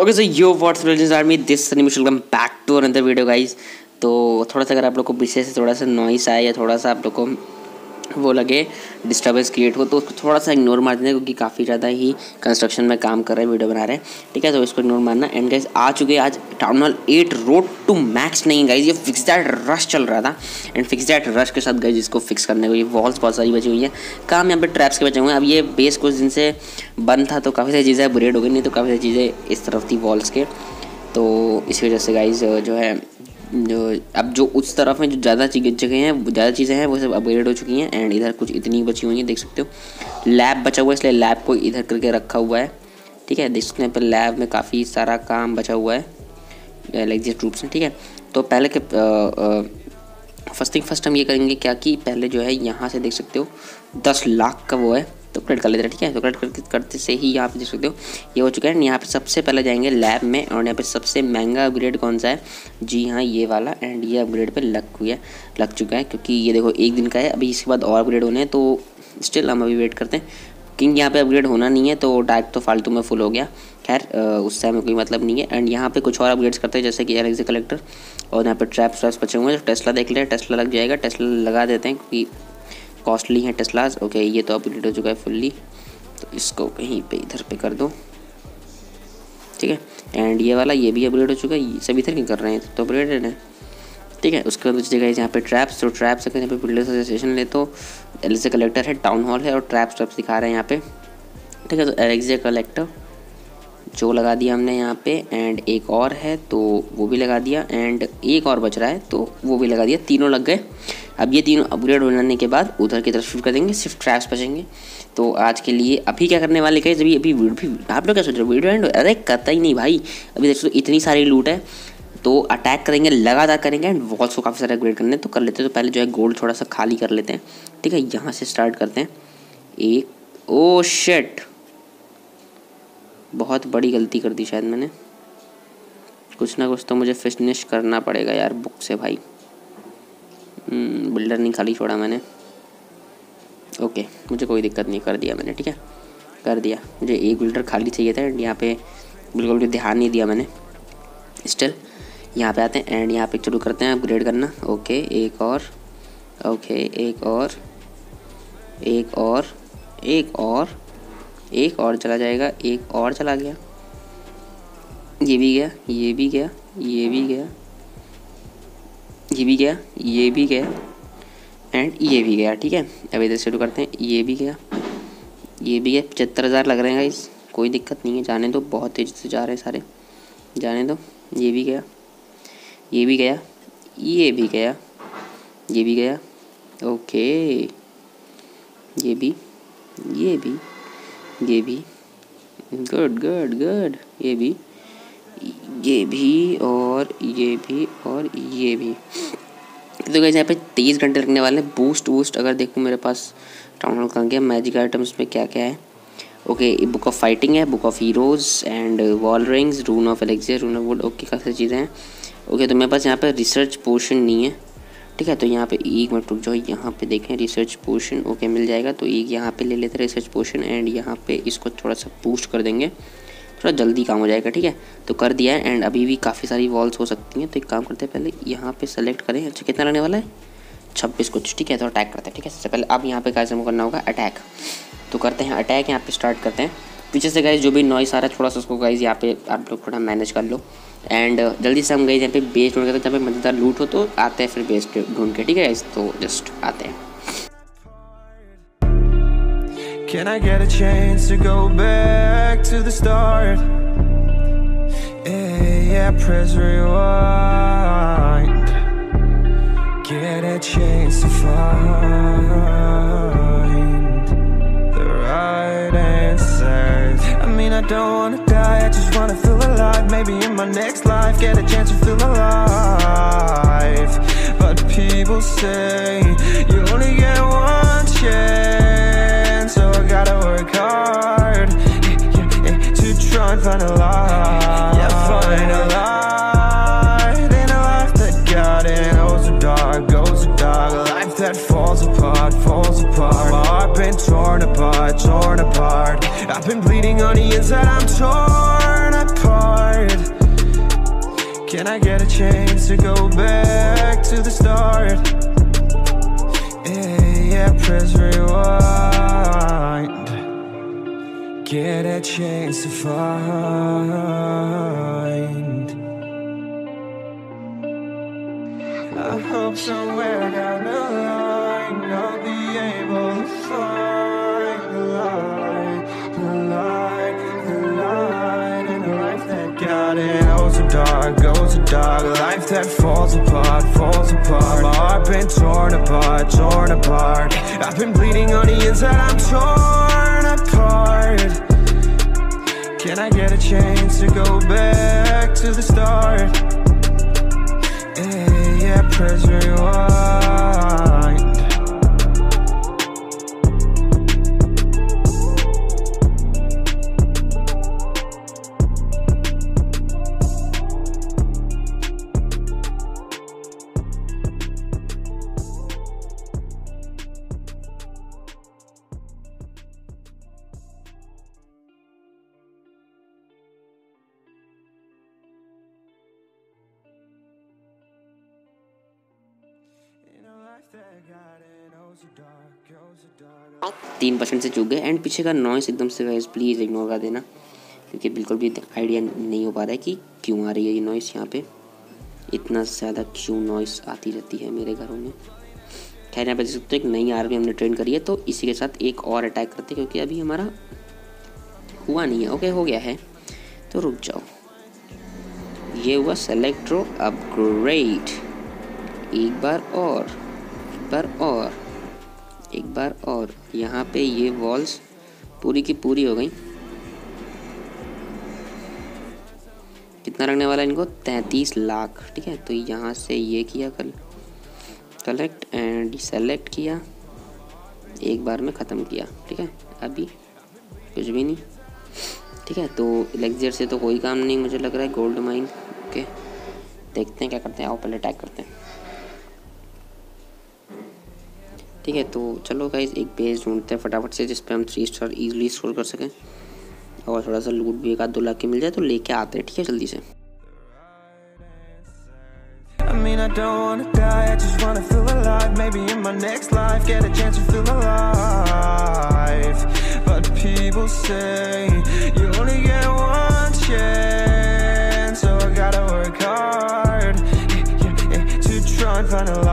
Okay so yo what's release army this Sunny Mitchell come back to another video guys तो थोड़ा सा अगर आप लोग को पीछे से थोड़ा सा नॉइस आए या थोड़ा सा आप लोग को वो लगे डिस्टर्बेंस क्रिएट हो तो उसको थोड़ा सा इग्नोर मार देना, क्योंकि काफ़ी ज़्यादा ही कंस्ट्रक्शन में काम कर रहे हैं वीडियो बना रहे हैं। ठीक है तो इसको इग्नोर मारना। एंड गाइज़ आ चुके आज town hall at road to max नहीं गाइज़ ये फिक्स दैट रश चल रहा था। एंड फिक्स दैट रश के साथ गाइज़ इसको फिक्स करने को ये वॉल्स बहुत सारी बची हुई है। काम यहाँ पर ट्रैप्स के बचे हुए हैं। अब ये बेस कुछ दिन से बंद था तो काफ़ी सारी चीज़ें ब्रेड हो गई, नहीं तो काफ़ी सारी चीज़ें इस तरफ़ थी वॉल्स के। तो इस वजह से गाइज़ जो है जो, अब जो उस तरफ़ में जो ज़्यादा जगह हैं ज़्यादा चीज़ें हैं, वो सब अपग्रेड हो चुकी हैं एंड इधर कुछ इतनी बची हुई हैं, देख सकते हो। लैब बचा हुआ है, इसलिए लैब को इधर करके रखा हुआ है, ठीक है? देख सकते हैं, पर लैब में काफ़ी सारा काम बचा हुआ है लेग्जिस ट्रूप्स में ठीक है? तो पहले के फ़र्स्ट थिंग फ़र्स्ट हम ये करेंगे क्या कि पहले जो है, यहाँ से देख सकते हो, दस लाख का वो है तो क्रेडिट कर लेते हैं ठीक है? तो क्रेडिट करते से ही यहाँ पे देख सकते हो, ये हो चुका है। यहाँ पे सबसे पहले जाएँगे लैब में, और यहाँ पे सबसे महँगा अपग्रेड कौन सा है? जी हाँ ये वाला। एंड ये अपग्रेड पे लग हुआ है, लग चुका है, क्योंकि ये देखो एक दिन का है। अभी इसके बाद और अपग्रेड होने हैं तो स्टिल हम अभी वेट करते हैं। किंग यहाँ पे अपग्रेड होना नहीं है तो डायरेक्ट तो फालतू में फुल हो गया। खैर उससे हमें कोई मतलब नहीं है। एंड यहाँ पे कुछ और अपग्रेड्स करते हैं, जैसे कि एलेक्सी कलेक्टर और यहाँ पे ट्रैप ट्रैप्स बचे हुए हैं। टेस्ला देख ले टेस्ला लग जाएगा। टेस्ला लगा देते हैं, क्योंकि कॉस्टली हैं टेस्लाज ओके, ये तो अपग्रेड हो चुका है फुल्ली। तो इसको कहीं पे इधर पे कर दो। ठीक है? एंड ये वाला, ये भी अपग्रेड हो चुका है। सभी इधर क्यों कर रहे हैं? तो अपग्रेडेड है। ठीक है? उसके बाद दूसरी जगह यहाँ पे ट्रैप्स तो ट्रैप्स अगर यहाँ पे बिल्डर्स एसोसिएशन ले तो एल कलेक्टर है टाउन हॉल है और ट्रैप्स ट्रैप्स दिखा रहे हैं यहाँ पे। ठीक है? तो एल कलेक्टर जो लगा दिया हमने यहाँ पे एंड एक और है तो वो भी लगा दिया। एंड एक और बच रहा है तो वो भी लगा दिया। तीनों लग गए। अब ये तीनों अपग्रेड होने के बाद उधर की तरफ़ शिफ्ट कर देंगे, सिर्फ़ ट्रैप्स बचेंगे। तो आज के लिए अभी क्या करने वाले कहीं अभी अभी आप लोग क्या सोच रहे हो? वीडियो एंड अरे करता ही नहीं भाई। अभी देखो इतनी सारी लूट है। तो अटैक करेंगे, लगातार करेंगे एंड वॉल्स को काफ़ी सारे अपग्रेड करने तो कर लेते हैं तो पहले जो है गोल्ड थोड़ा सा खाली कर लेते हैं। ठीक है, यहाँ से स्टार्ट करते हैं। एक ओ शेट बहुत बड़ी गलती कर दी शायद मैंने। कुछ ना कुछ तो मुझे फिनिश करना पड़ेगा यार बुक से भाई। बिल्डर नहीं खाली छोड़ा मैंने। ओके मुझे कोई दिक्कत नहीं, कर दिया मैंने, ठीक है? कर दिया। मुझे एक बिल्डर खाली चाहिए था एंड यहाँ पे बिल्कुल भी ध्यान नहीं दिया मैंने। स्टिल यहाँ पे आते हैं एंड यहाँ पे शुरू करते हैं अपग्रेड करना। ओके एक और। ओके एक और। एक और। एक और। एक और चला जाएगा। एक और चला गया। ये भी गया, ये भी गया, ये भी गया। ये भी गया, ये भी गया एंड ये भी गया, ठीक है? अब इधर शुरू करते हैं, ये भी गया, ये भी गया, पचहत्तर हज़ार लग रहे हैं इस कोई दिक्कत नहीं है, जाने दो, बहुत तेज़ी से जा रहे हैं सारे, जाने दो, ये भी गया, ये भी गया, ये भी गया, ये भी गया ओके ये भी ये भी ये भी गुड गुड गुड ये भी ये भी और ये भी और ये भी। तो गैस यहाँ पे तेईस घंटे लगने वाले हैं। बूस्ट वूस्ट अगर देखूँ मेरे पास टाउन हॉल का गया मैजिक आइटम्स में क्या क्या है। ओके बुक ऑफ़ फाइटिंग है book of heroes and wall rings rune of elixir rune of wood okay काफ़ी चीज़ें हैं। ओके तो मेरे पास यहाँ पे रिसर्च पोर्शन नहीं है, ठीक है? तो यहाँ पे एक मिनट रुक जाओ, यहाँ पे देखें रिसर्च पोर्शन ओके मिल जाएगा। तो एक यहाँ पे ले लेते हैं रिसर्च पोर्शन एंड यहाँ पे इसको थोड़ा सा बूस्ट कर देंगे। थोड़ा जल्दी काम हो जाएगा, ठीक है? तो कर दिया है एंड अभी भी काफ़ी सारी वॉल्स हो सकती हैं तो एक काम करते हैं, पहले यहाँ पे सेलेक्ट करें। अच्छा कितना रहने वाला है? छब्बीस कुछ, ठीक है तो अटैक करते हैं, ठीक है? सबसे पहले अब यहाँ पे क्या करना होगा अटैक तो करते हैं अटैक यहाँ पे स्टार्ट करते हैं। पीछे से गाइज़ जो भी नॉइस आ रहा है, थोड़ा सा उसको गाइज़ यहाँ पे आप लोग थोड़ा मैनेज कर लो। एंड जल्दी से हम गए यहाँ पे बेस ढूंढ के जहाँ पे मज़ेदार लूट हो तो आते हैं फिर बेस ढूंढ के, ठीक है तो जस्ट आते हैं। Can I get a chance to go back to the start? Yeah, yeah, press rewind. Get a chance to find the right answers. I mean, I don't wanna die, I just wanna feel alive. Maybe in my next life, get a chance to feel alive. But people say, you only get one chance find a light Yeah, find a light in a life that got it. Goes so dark, goes so dark. A life that falls apart, falls apart. My heart been torn apart, torn apart. I've been bleeding on the inside, I'm torn apart. Can I get a chance to go back to the start? Yeah, yeah, press rewind. Get a chance to find. I hope somewhere down the line I'll be able to find the light, the light, the light in a life that got it. Oh, so dark, goes so dark, life that falls apart, falls apart. My heart been torn apart, torn apart. I've been bleeding on the inside, I'm torn apart. Can I get a chance to go back to the start? Yeah, yeah, press rewind. तीन percent से चूक गए। And पीछे का noise एकदम से guys please ignore कर देना। क्योंकि बिल्कुल भी आइडिया नहीं हो पा रहा है कि क्यों आ रही है ये नॉइस यहाँ पे। इतना ज़्यादा क्यों नॉइस आती रहती है मेरे घरों में। खैर, यहाँ पे देख सकते हो एक नई आर्मी हमने ट्रेन करी है तो इसी के साथ एक और अटैक करते हैं, क्योंकि अभी हमारा हुआ नहीं है। ओके हो गया है। तो रुक जाओ। ये हुआ सेलेक्ट्रो अपग्रेड एक बार और, एक बार और। एक बार और यहाँ पे ये वॉल्स पूरी की पूरी हो गई। कितना रखने वाला है इनको? तैंतीस लाख, ठीक है? तो यहाँ से ये किया कल। कलेक्ट एंड सेलेक्ट किया। एक बार में ख़त्म किया, ठीक है? अभी कुछ भी नहीं, ठीक है? तो इलेक्जियर से तो कोई काम नहीं मुझे लग रहा है गोल्ड माइन ओके देखते हैं क्या करते हैं। आओ पहले अटैक करते हैं। ठीक है तो चलो गाइज़ एक पेज ढूंढते हैं फटाफट से जिस पे हम थ्री स्टार इजीली स्कोर कर सकें और थोड़ा सा लूट भी एक आध दो लाख की मिल जाए तो लेके आते हैं ठीक है जल्दी से I mean, I don't wanna die, I just wanna feel alive. Maybe in my next life, get a chance to feel alive. But people say you only get one chance, so I gotta work hard yeah, yeah, yeah, to try and find a light.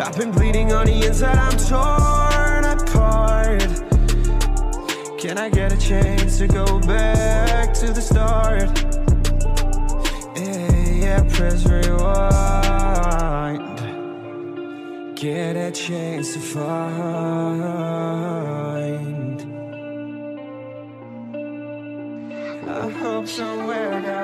I've been bleeding on the inside, I'm torn apart. Can I get a chance to go back to the start? Yeah, yeah, press rewind. Get a chance to find. I hope somewhere down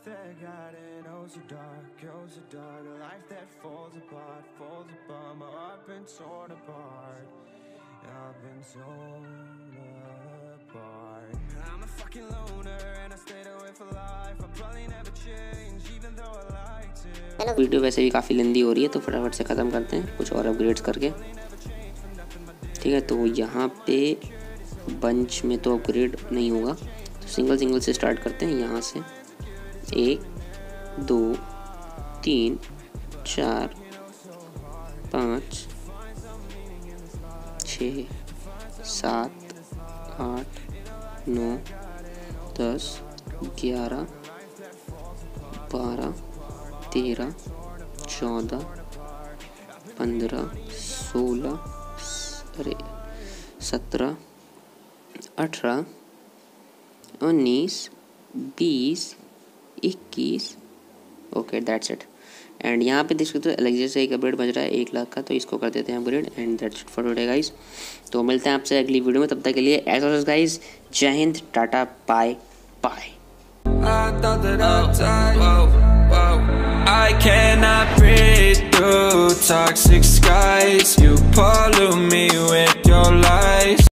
Life that got it, oh so dark, oh so dark, a life that falls apart, falls apart. My heart been torn apart, I've been torn apart. I'm a fucking loner and I stayed away for life. I'll probably never change, even though I like to. चलो video वैसे भी काफ़ी लंदी हो रही है तो फटाफट से ख़त्म करते हैं कुछ और अपग्रेड्स करके ठीक है तो यहाँ पे बंच में तो अपग्रेड नहीं होगा तो सिंगल सिंगल से स्टार्ट करते हैं यहाँ से एक, दो, तीन, चार, पाँच, छ, सात, आठ, नौ, दस, ग्यारह, बारह, तेरह, चौदह, पंद्रह, सोलह, अरे, सत्रह, अठारह, उन्नीस, बीस इक्कीस ओके दैट्स इट एंड यहाँ पे देख सकते हो अलग से एक अपग्रेड बज रहा है एक लाख का तो इसको कर देते हैं upgrade and that's it for today guys तो मिलते हैं आपसे अगली वीडियो में, तब तक के लिए एज गाइस जय Hind, tata bye bye. I cannot breathe through toxic skies. You pollute me with your lies.